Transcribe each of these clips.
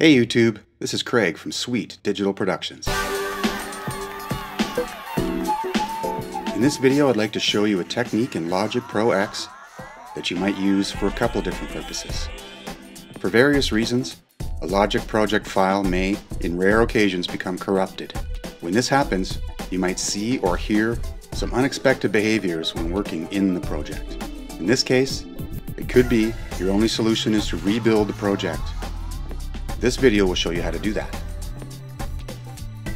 Hey YouTube, this is Craig from Suite Digital Productions. In this video I'd like to show you a technique in Logic Pro X that you might use for a couple different purposes. For various reasons, a Logic project file may, in rare occasions, become corrupted. When this happens, you might see or hear some unexpected behaviors when working in the project. In this case, it could be your only solution is to rebuild the project. This video will show you how to do that.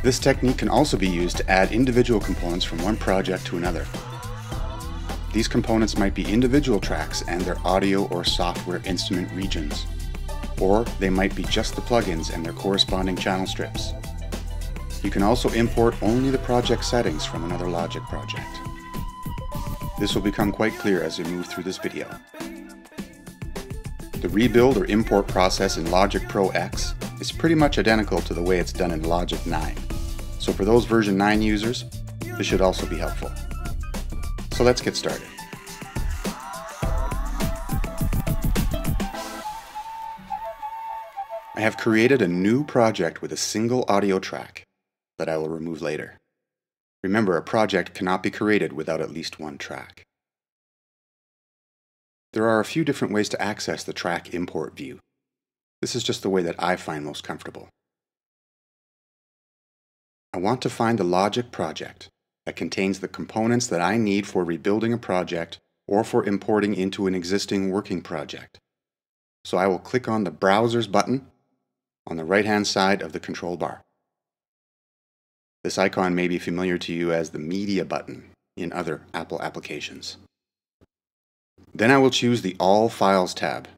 This technique can also be used to add individual components from one project to another. These components might be individual tracks and their audio or software instrument regions, or they might be just the plugins and their corresponding channel strips. You can also import only the project settings from another Logic project. This will become quite clear as we move through this video. The rebuild or import process in Logic Pro X is pretty much identical to the way it's done in Logic 9. So for those version 9 users, this should also be helpful. So let's get started. I have created a new project with a single audio track that I will remove later. Remember, a project cannot be created without at least one track. There are a few different ways to access the track import view. This is just the way that I find most comfortable. I want to find the Logic project that contains the components that I need for rebuilding a project or for importing into an existing working project. So I will click on the Browsers button on the right-hand side of the control bar. This icon may be familiar to you as the Media button in other Apple applications. Then I will choose the All Files tab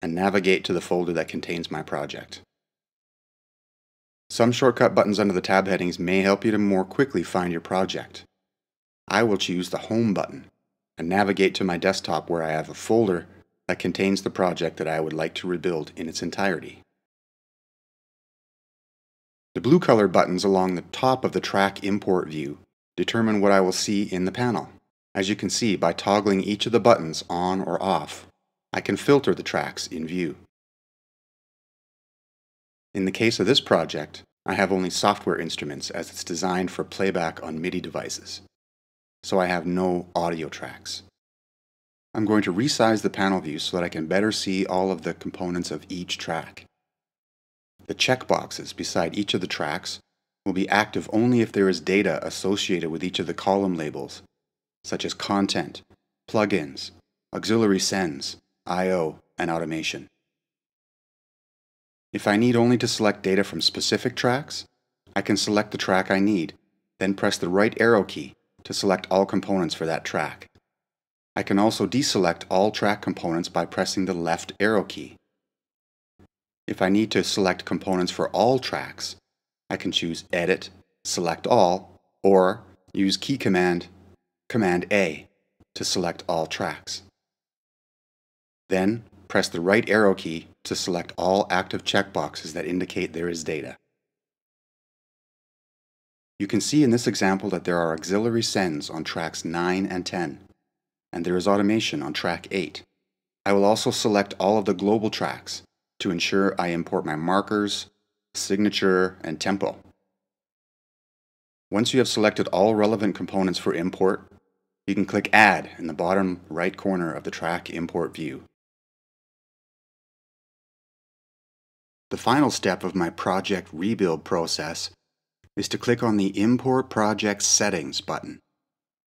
and navigate to the folder that contains my project. Some shortcut buttons under the tab headings may help you to more quickly find your project. I will choose the Home button and navigate to my desktop where I have a folder that contains the project that I would like to rebuild in its entirety. The blue color buttons along the top of the track import view determine what I will see in the panel. As you can see, by toggling each of the buttons on or off, I can filter the tracks in view. In the case of this project, I have only software instruments as it's designed for playback on MIDI devices, so I have no audio tracks. I'm going to resize the panel view so that I can better see all of the components of each track. The checkboxes beside each of the tracks will be active only if there is data associated with each of the column labels, such as content, plugins, auxiliary sends, I.O., and automation. If I need only to select data from specific tracks, I can select the track I need, then press the right arrow key to select all components for that track. I can also deselect all track components by pressing the left arrow key. If I need to select components for all tracks, I can choose Edit, Select All, or use Key Command, Command A to select all tracks. Then press the right arrow key to select all active checkboxes that indicate there is data. You can see in this example that there are auxiliary sends on tracks 9 and 10, and there is automation on track 8. I will also select all of the global tracks to ensure I import my markers, signature, and tempo. Once you have selected all relevant components for import, you can click Add in the bottom right corner of the track import view. The final step of my project rebuild process is to click on the Import Project Settings button.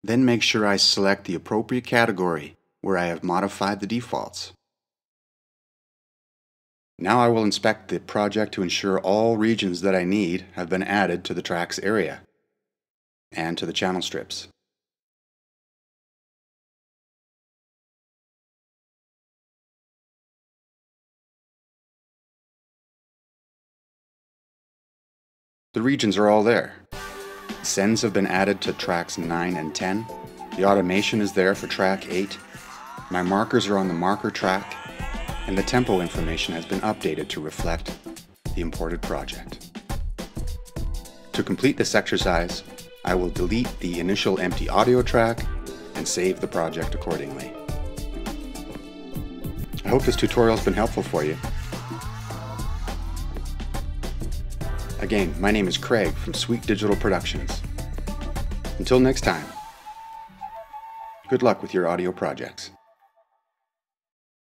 Then make sure I select the appropriate category where I have modified the defaults. Now I will inspect the project to ensure all regions that I need have been added to the tracks area and to the channel strips. The regions are all there. Sends have been added to tracks 9 and 10. The automation is there for track 8. My markers are on the marker track and the tempo information has been updated to reflect the imported project. To complete this exercise, I will delete the initial empty audio track and save the project accordingly. I hope this tutorial has been helpful for you. Again, my name is Craig from Suite Digital Productions. Until next time, good luck with your audio projects.